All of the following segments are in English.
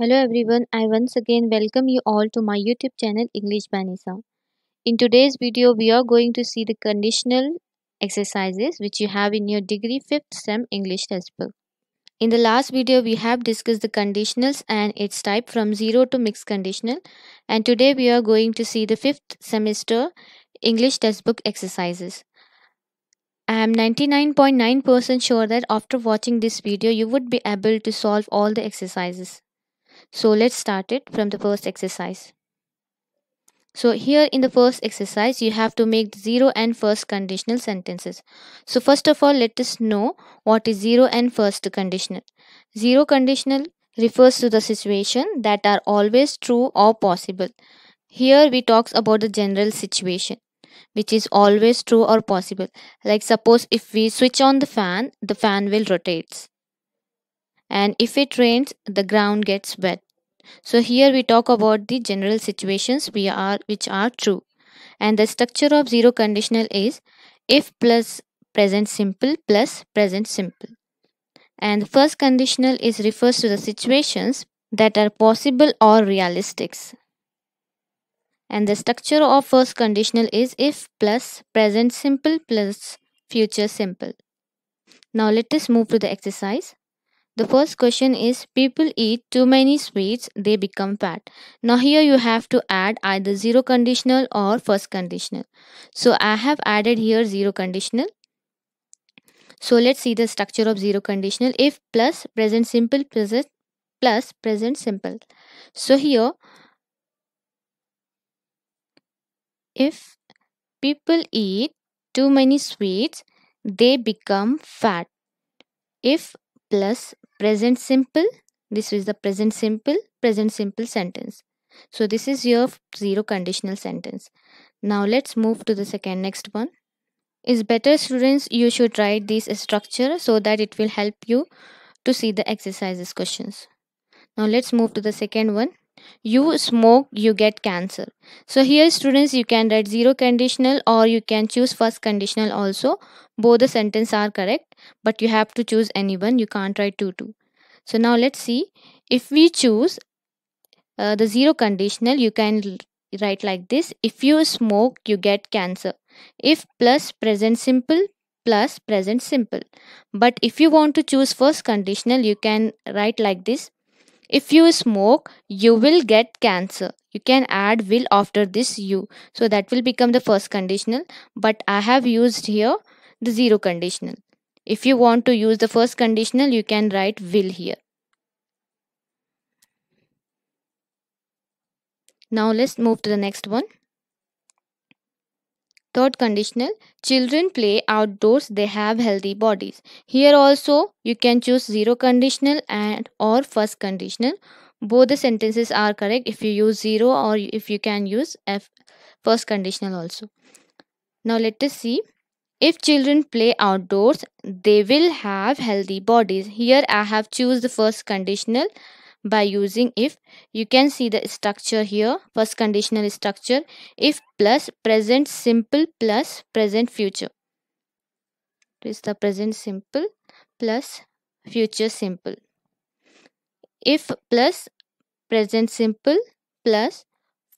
Hello everyone, I once again welcome you all to my YouTube channel English by Nisa. In today's video, we are going to see the conditional exercises which you have in your degree 5th SEM English textbook. In the last video, we have discussed the conditionals and its type from zero to mixed conditional and today we are going to see the 5th semester English textbook exercises. I am 99.9% sure that after watching this video, you would be able to solve all the exercises. So let's start it from the first exercise. So here in the first exercise, you have to make zero and first conditional sentences. So first of all, let us know what is zero and first conditional. Zero conditional refers to the situation that are always true or possible. Here we talks about the general situation which is always true or possible. Like suppose if we switch on the fan, the fan will rotate. And if it rains, the ground gets wet so here we talk about the general situations we are which are true. And the structure of zero conditional is if plus present simple plus present simple. And the first conditional is refers to the situations that are possible or realistic. And the structure of first conditional is if plus present simple plus future simple. Now let us move to the exercise the first question is people eat too many sweets, they become fat. Now here you have to add either zero conditional or first conditional. So I have added here zero conditional. So let's see the structure of zero conditional. If plus present simple present plus present simple. So here if people eat too many sweets, they become fat. If plus present simple this is the present simple present simple sentence. So this is your zero conditional sentence. Now let's move to the second next one. Is better students you should write this structure so that it will help you to see the exercises questions. Now let's move to the second one you smoke you get cancer. So here students you can write zero conditional or you can choose first conditional also. Both the sentence are correct but you have to choose any one. You can't write two two. So now let's see. If we choose uh, the zero conditional you can write like this. If you smoke you get cancer. If plus present simple plus present simple. But if you want to choose first conditional you can write like this if you smoke you will get cancer. You can add will after this you so that will become the first conditional. But i have used here the zero conditional. If you want to use the first conditional you can write will here. Now let's move to the next one Third conditional children play outdoors they have healthy bodies. Here also you can choose zero conditional and or first conditional. Both the sentences are correct if you use zero or if you can use F first conditional also. Now let us see if children play outdoors they will have healthy bodies. Here I have choose the first conditional by using if. You can see the structure here first conditional structure if plus present simple plus present future. It is the present simple plus future simple. If plus present simple plus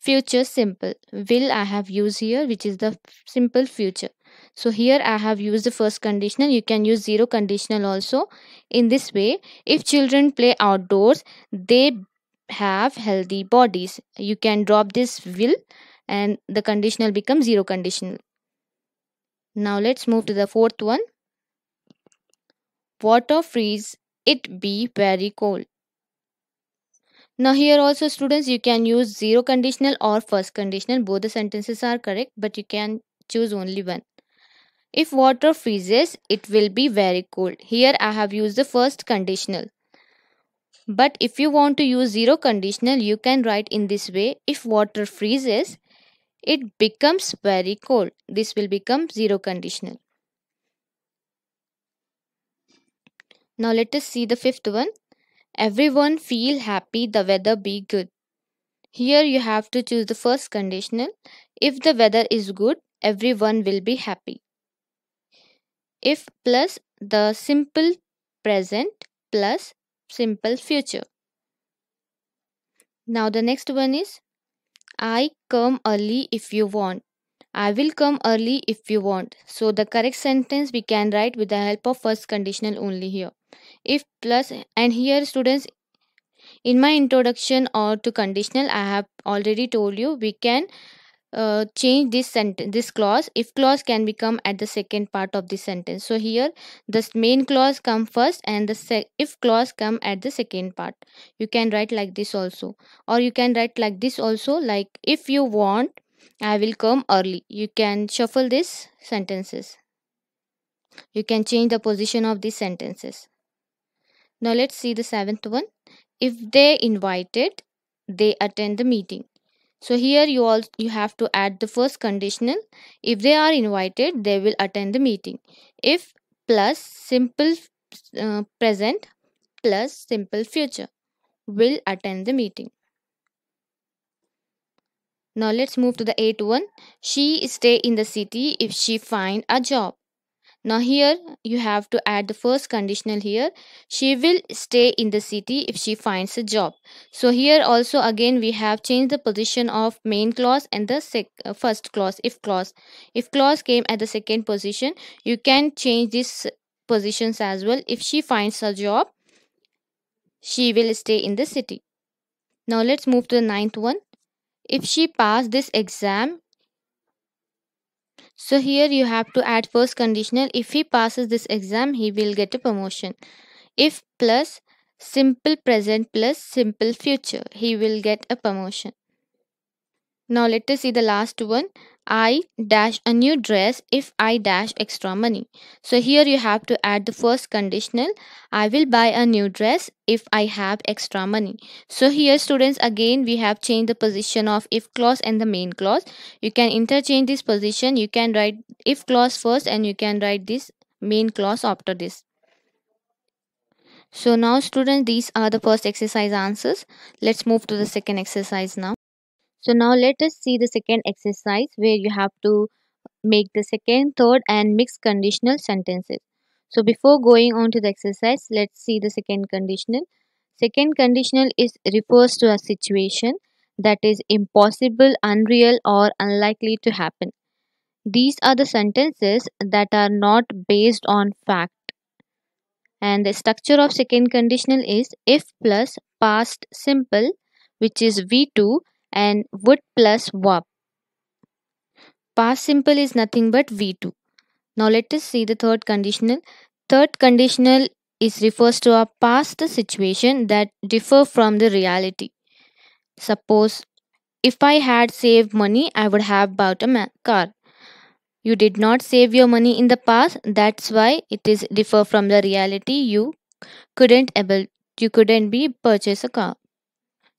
future simple will i have used here which is the simple future so here I have used the first conditional. You can use zero conditional also. In this way, if children play outdoors, they have healthy bodies. You can drop this will and the conditional becomes zero conditional. Now let's move to the fourth one. Water freeze it be very cold. Now here also students you can use zero conditional or first conditional. Both the sentences are correct but you can choose only one. If water freezes, it will be very cold. Here I have used the first conditional. But if you want to use zero conditional, you can write in this way. If water freezes, it becomes very cold. This will become zero conditional. Now let us see the fifth one. Everyone feel happy the weather be good. Here you have to choose the first conditional. If the weather is good, everyone will be happy if plus the simple present plus simple future. Now the next one is I come early if you want. I will come early if you want. So the correct sentence we can write with the help of first conditional only here. If plus and here students in my introduction or to conditional I have already told you we can uh, change this sentence this clause. If clause can become at the second part of the sentence. So here the main clause come first and the if clause come at the second part. You can write like this also. Or you can write like this also like if you want i will come early. You can shuffle these sentences. You can change the position of these sentences now let's see the seventh one if they invited they attend the meeting so here you all you have to add the first conditional. If they are invited, they will attend the meeting. If plus simple uh, present plus simple future will attend the meeting. Now let's move to the eighth one. She stay in the city if she find a job. Now here you have to add the first conditional here. She will stay in the city if she finds a job. So here also again we have changed the position of main clause and the uh, first clause if clause. If clause came at the second position, you can change these positions as well. If she finds a job, she will stay in the city. Now let's move to the ninth one. If she pass this exam, so here you have to add first conditional. If he passes this exam, he will get a promotion. If plus simple present plus simple future, he will get a promotion. Now let us see the last one. I dash a new dress if I dash extra money. So here you have to add the first conditional. I will buy a new dress if I have extra money. So here students again we have changed the position of if clause and the main clause. You can interchange this position. You can write if clause first and you can write this main clause after this. So now students these are the first exercise answers. Let's move to the second exercise now. So now let us see the second exercise where you have to make the second, third and mixed conditional sentences. So before going on to the exercise, let's see the second conditional. Second conditional is refers to a situation that is impossible, unreal or unlikely to happen. These are the sentences that are not based on fact. And the structure of second conditional is if plus past simple which is V2 and would plus verb. Past simple is nothing but V2. Now let us see the third conditional. Third conditional is refers to a past situation that differ from the reality. Suppose if I had saved money, I would have bought a car. You did not save your money in the past, that's why it is differ from the reality. You couldn't able you couldn't be purchase a car.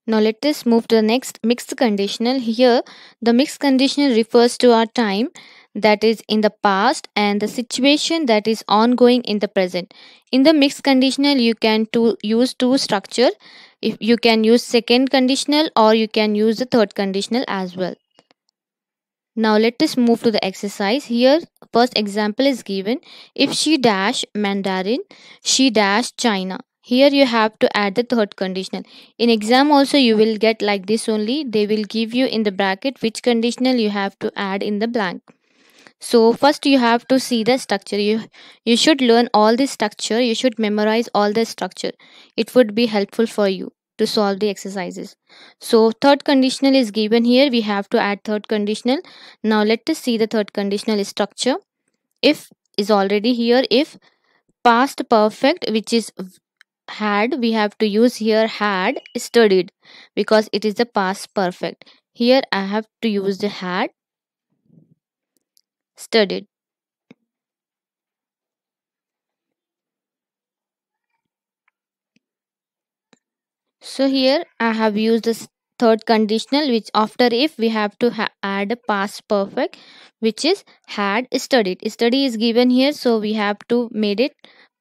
Now let us move to the next mixed conditional. Here, the mixed conditional refers to our time that is in the past and the situation that is ongoing in the present. In the mixed conditional, you can to use two structure. If you can use second conditional or you can use the third conditional as well. Now let us move to the exercise. Here, first example is given. If she dash Mandarin, she dash China here you have to add the third conditional. In exam also you will get like this only. They will give you in the bracket which conditional you have to add in the blank. So first you have to see the structure. You you should learn all the structure. You should memorize all the structure. It would be helpful for you to solve the exercises. So third conditional is given here. We have to add third conditional. Now let us see the third conditional structure. If is already here. If past perfect which is had we have to use here had studied because it is the past perfect. Here i have to use the had studied. So here i have used the third conditional which after if we have to ha- add past perfect which is had studied. Study is given here so we have to made it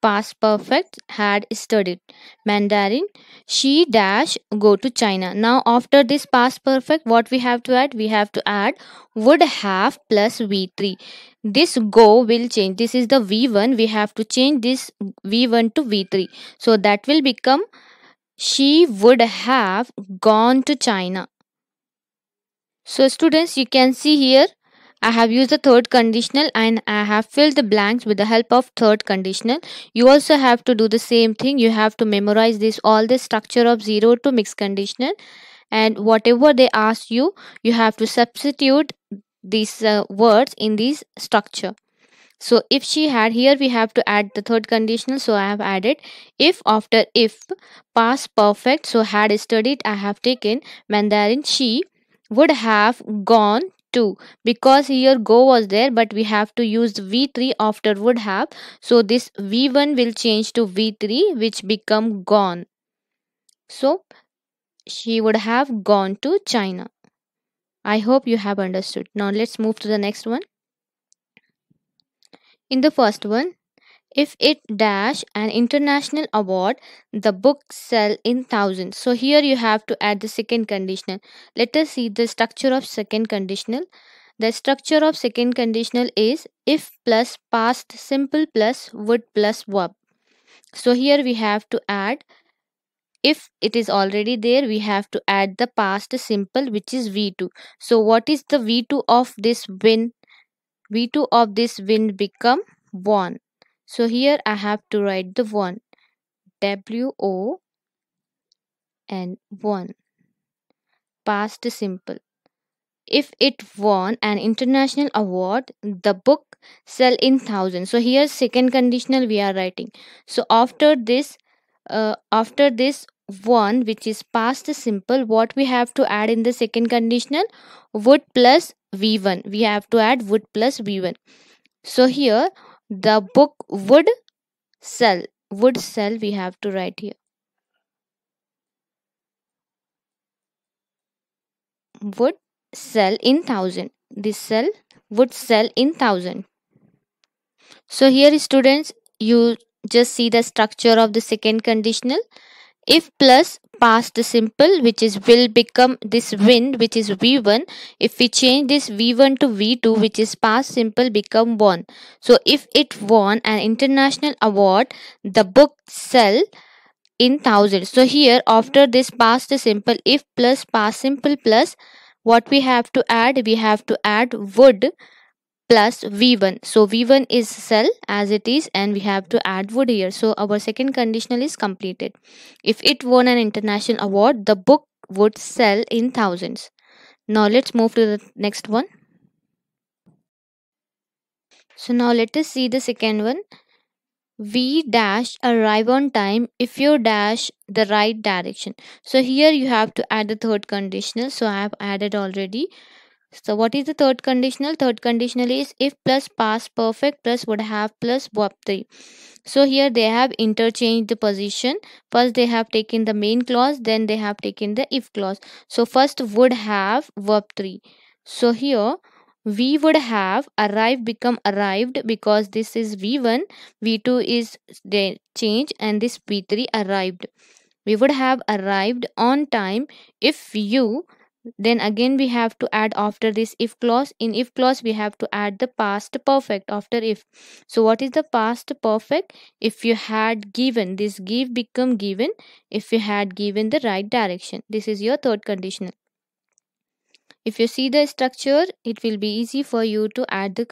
past perfect had studied. Mandarin she dash go to china. Now after this past perfect what we have to add? We have to add would have plus v3 this go will change. This is the v1 we have to change this v1 to v3 so that will become she would have gone to China. So, students, you can see here I have used the third conditional and I have filled the blanks with the help of third conditional. You also have to do the same thing. You have to memorize this all the structure of zero to mixed conditional and whatever they ask you, you have to substitute these uh, words in this structure. So if she had here we have to add the third conditional so I have added if after if past perfect so had studied I have taken therein she would have gone to because here go was there but we have to use v3 after would have. So this v1 will change to v3 which become gone. So she would have gone to china. I hope you have understood. Now let's move to the next one. In the first one if it dash an international award the book sell in thousands so here you have to add the second conditional. Let us see the structure of second conditional. The structure of second conditional is if plus past simple plus would plus verb. So here we have to add if it is already there we have to add the past simple which is v2 so what is the v2 of this win? V2 of this win become 1 so here I have to write the one W O and one past simple. If it won an international award, the book sell in thousands. So here second conditional we are writing. So after this, uh, after this one which is past simple, what we have to add in the second conditional would plus v1. We have to add would plus v1. So here the book would sell would sell we have to write here. Would sell in thousand. This sell would sell in thousand. So here students you just see the structure of the second conditional if plus past simple which is will become this win which is v1 if we change this v1 to v2 which is past simple become 1 so if it won an international award the book sell in thousands so here after this past simple if plus past simple plus what we have to add? We have to add would plus v1 so v1 is sell as it is and we have to add would here. So our second conditional is completed. If it won an international award the book would sell in thousands. Now let's move to the next one. So now let us see the second one. V dash arrive on time. If you dash the right direction. So here you have to add the third conditional. So i have added already so what is the third conditional? Third conditional is if plus past perfect plus would have plus verb 3. So here they have interchanged the position. First they have taken the main clause then they have taken the if clause. So first would have verb 3. So here we would have arrived become arrived because this is v1 v2 is the change and this v3 arrived we would have arrived on time if you then again we have to add after this if clause. In if clause we have to add the past perfect after if. So what is the past perfect? If you had given this give become given if you had given the right direction. This is your third conditional. If you see the structure it will be easy for you to add the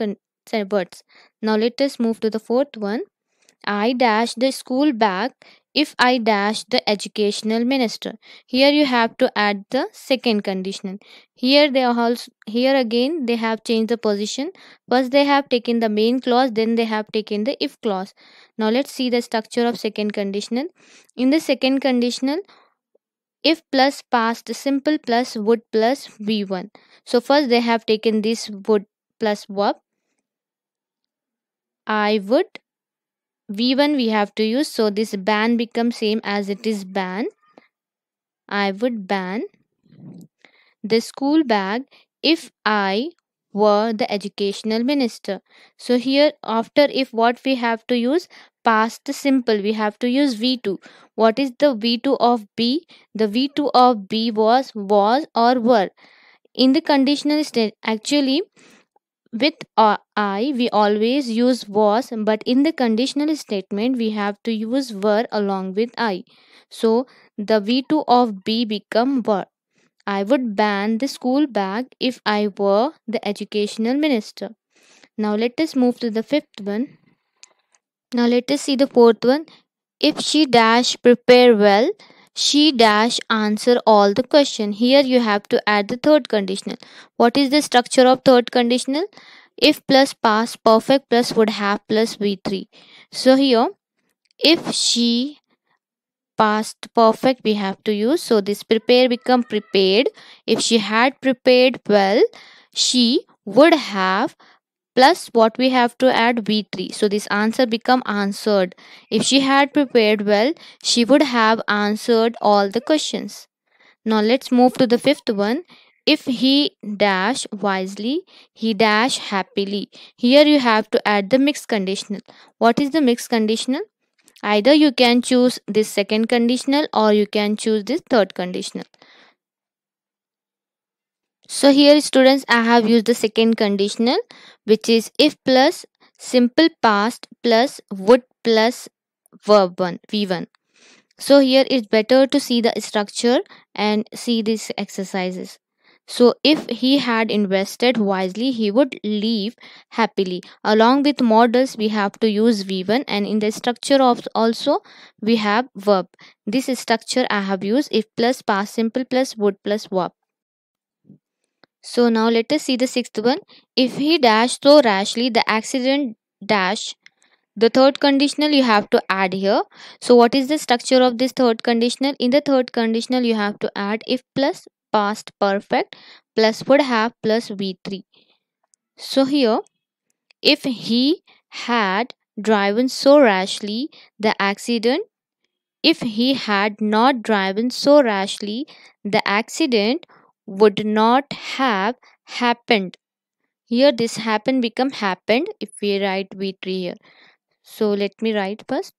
words. Now let us move to the fourth one. I dash the school bag if I dash the educational minister. Here you have to add the second conditional. Here they also here again they have changed the position. First they have taken the main clause, then they have taken the if clause. Now let's see the structure of second conditional. In the second conditional, if plus past simple plus would plus v1. So first they have taken this would plus verb. I would v1 we have to use. So this ban becomes same as it is ban. I would ban the school bag if i were the educational minister. So here after if what we have to use past simple we have to use v2 what is the v2 of be? The v2 of be was was or were. In the conditional state actually with uh, I, we always use was, but in the conditional statement, we have to use were along with I. So, the V2 of be become were. I would ban the school bag if I were the educational minister. Now let us move to the fifth one. Now let us see the fourth one. If she dash prepare well, she dash answer all the question. Here you have to add the third conditional. What is the structure of third conditional? If plus past perfect plus would have plus V3. So here if she past perfect we have to use so this prepare become prepared if she had prepared well she would have plus what we have to add v3 so this answer become answered. If she had prepared well she would have answered all the questions. Now let's move to the fifth one. If he dash wisely he dash happily. Here you have to add the mixed conditional. What is the mixed conditional? Either you can choose this second conditional or you can choose this third conditional. So here students I have used the second conditional which is if plus simple past plus would plus verb 1 v1. So here it's better to see the structure and see these exercises. So if he had invested wisely, he would leave happily. Along with models, we have to use V1 and in the structure of also we have verb. This structure I have used if plus past simple plus would plus verb. So now let us see the sixth one. If he dash so rashly, the accident dash the third conditional you have to add here. So what is the structure of this third conditional? In the third conditional you have to add if plus past perfect plus would have plus v3 so here if he had driven so rashly the accident if he had not driven so rashly the accident would not have happened here this happen become happened if we write v3 here so let me write first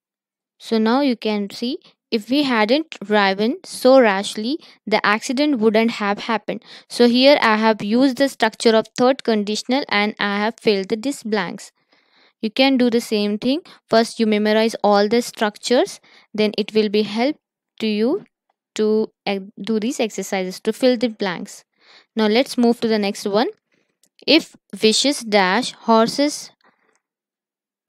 so now you can see if we hadn't driven so rashly, the accident wouldn't have happened. So here I have used the structure of third conditional and I have filled the this blanks. You can do the same thing. First you memorize all the structures, then it will be help to you to do these exercises to fill the blanks. Now let's move to the next one. If wishes dash horses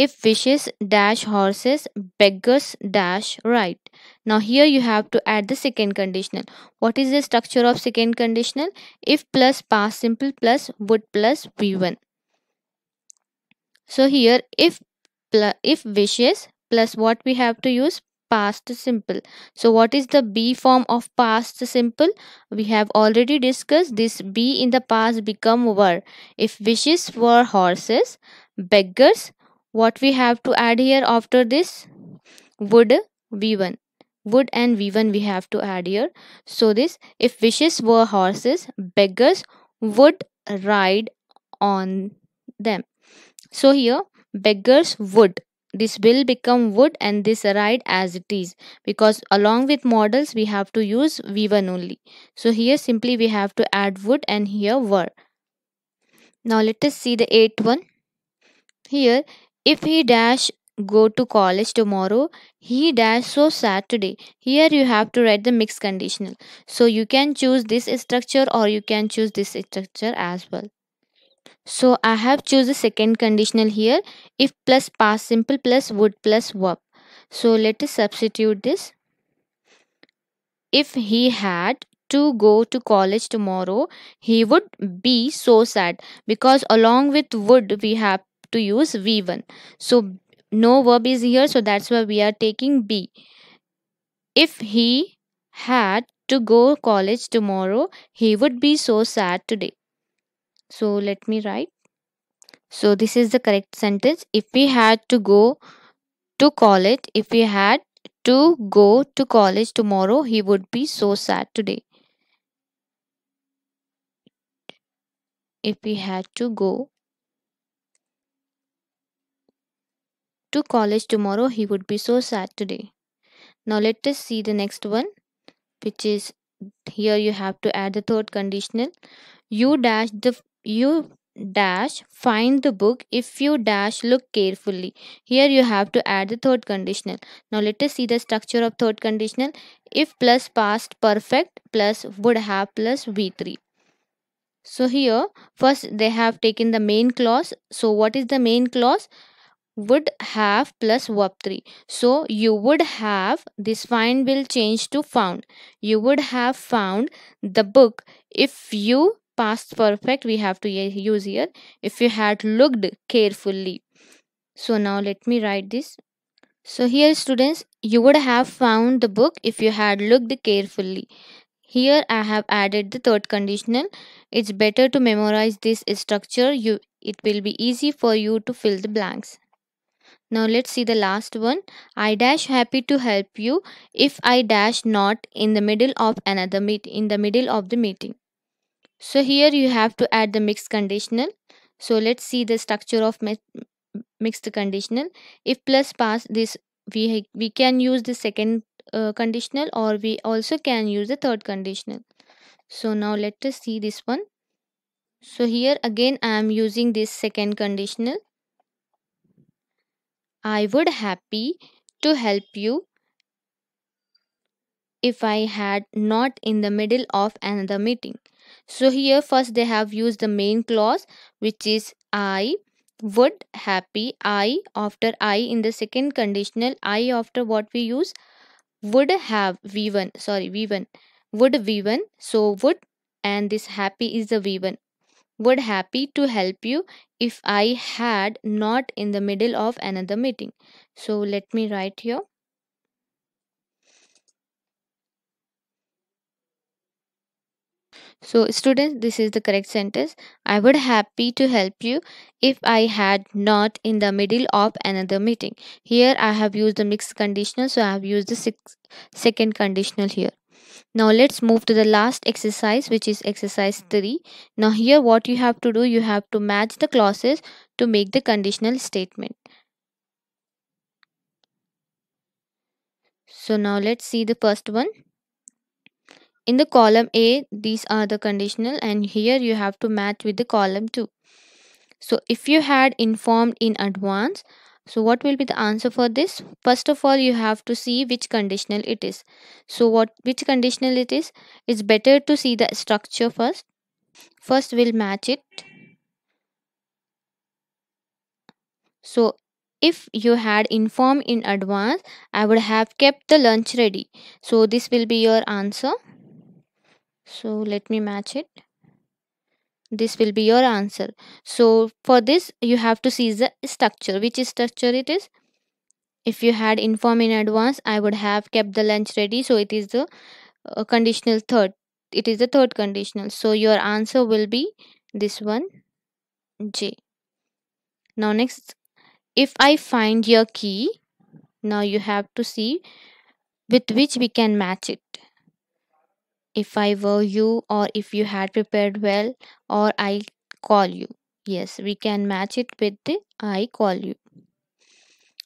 if wishes dash horses beggars dash right. Now here you have to add the second conditional. What is the structure of second conditional? If plus past simple plus would plus v1 so here if if wishes plus what we have to use past simple. So what is the be form of past simple? We have already discussed this be in the past become were. If wishes were horses beggars what we have to add here after this? Would v1 would and v1 we have to add here. So this if wishes were horses beggars would ride on them. So here beggars would this will become would and this ride as it is because along with models we have to use v1 only so here simply we have to add would and here were now let us see the eighth one here if he dash go to college tomorrow, he dash so sad today. Here you have to write the mixed conditional. So you can choose this structure or you can choose this structure as well. So I have choose the second conditional here. If plus past simple plus would plus verb. So let us substitute this. If he had to go to college tomorrow, he would be so sad because along with would we have to use v1 so no verb is here so that's why we are taking be if he had to go college tomorrow he would be so sad today so let me write so this is the correct sentence if we had to go to college if we had to go to college tomorrow he would be so sad today if we had to go to college tomorrow, he would be so sad today. Now let us see the next one, which is here you have to add the third conditional. You dash the you dash find the book. If you dash look carefully. Here you have to add the third conditional. Now let us see the structure of third conditional. If plus past perfect plus would have plus v3 so here first they have taken the main clause. So what is the main clause? Would have plus verb 3 so you would have this find will change to found. You would have found the book. If you past perfect we have to use here. If you had looked carefully. So now let me write this. So here students you would have found the book if you had looked carefully. Here i have added the third conditional. It's better to memorize this structure. You it will be easy for you to fill the blanks. Now let's see the last one. I dash happy to help you. If I dash not in the middle of another meet in the middle of the meeting. So here you have to add the mixed conditional. So let's see the structure of mixed conditional. If plus pass this we we can use the second uh, conditional or we also can use the third conditional. So now let us see this one. So here again I am using this second conditional I would happy to help you if I had not in the middle of another meeting. So here first they have used the main clause which is I would happy I after I in the second conditional I after what we use would have V1 sorry V1 would V1 so would and this happy is the V1 would happy to help you if I had not in the middle of another meeting. So let me write here. So students, this is the correct sentence. I would happy to help you if I had not in the middle of another meeting. Here I have used the mixed conditional. So I have used the six, second conditional here. Now let's move to the last exercise which is exercise 3. Now here what you have to do you have to match the clauses to make the conditional statement. So now let's see the first one. In the column A these are the conditional and here you have to match with the column 2. So if you had informed in advance so what will be the answer for this? First of all, you have to see which conditional it is. So what which conditional it is? It's better to see the structure first. First we'll match it. So if you had informed in advance, I would have kept the lunch ready. So this will be your answer. So let me match it. This will be your answer. So for this you have to see the structure. Which structure it is? If you had informed in advance i would have kept the lunch ready. So it is the uh, conditional third. It is the third conditional. So your answer will be this one j. Now next if i find your key now you have to see with which we can match it if I were you or if you had prepared well or I call you. Yes, we can match it with the I call you.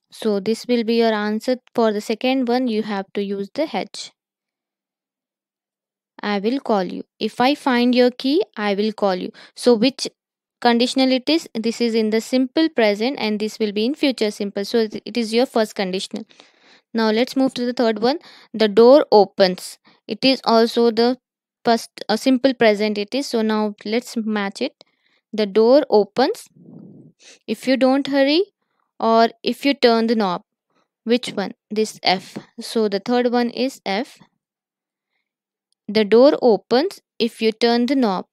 So this will be your answer for the second one you have to use the H. I will call you. If I find your key, I will call you. So which conditional it is? This is in the simple present and this will be in future simple. So it is your first conditional. Now let's move to the third one. The door opens it is also the first a simple present it is. So now let's match it. The door opens. If you don't hurry or if you turn the knob which one? This f. So the third one is f. The door opens if you turn the knob.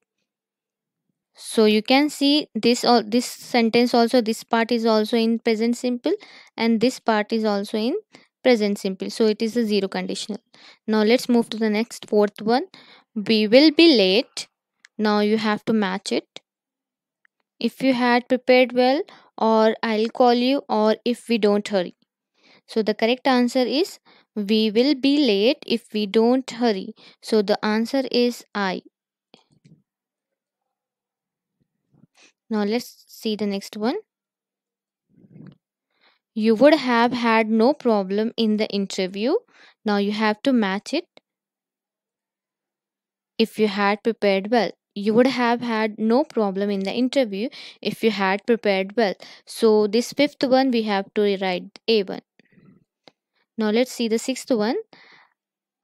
So you can see this all this sentence also this part is also in present simple and this part is also in present simple. So it is a zero conditional. Now let's move to the next fourth one. We will be late. Now you have to match it. If you had prepared well or i'll call you or if we don't hurry. So the correct answer is we will be late if we don't hurry. So the answer is i. Now let's see the next one you would have had no problem in the interview. Now you have to match it if you had prepared well. you would have had no problem in the interview if you had prepared well. So, this fifth one we have to write A1. Now, let's see the sixth one.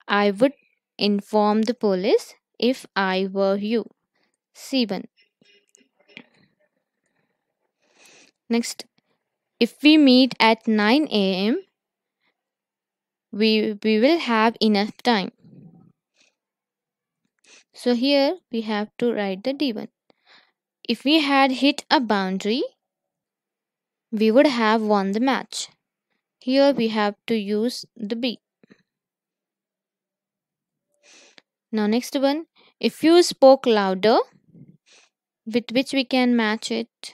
I would inform the police if I were you. C1. Next, if we meet at 9 a.m., we, we will have enough time. So here we have to write the D1. If we had hit a boundary, we would have won the match. Here we have to use the B. Now next one, if you spoke louder, with which we can match it,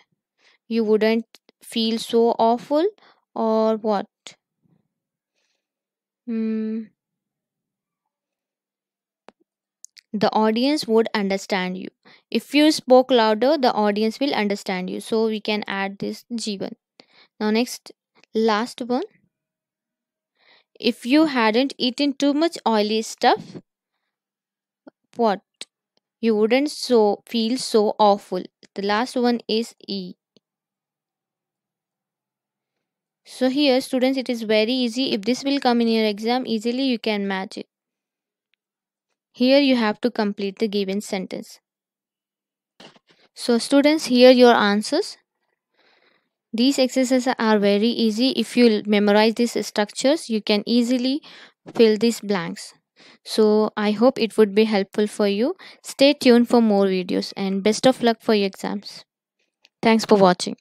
you wouldn't feel so awful or what? Hmm. the audience would understand you. If you spoke louder, the audience will understand you. So we can add this G1. Now, next, last one. If you hadn't eaten too much oily stuff, what? You wouldn't so feel so awful. The last one is E. So here students it is very easy if this will come in your exam easily you can match it. Here you have to complete the given sentence. So students here your answers. These exercises are very easy. If you memorize these structures you can easily fill these blanks. So I hope it would be helpful for you. Stay tuned for more videos and best of luck for your exams. Thanks for watching.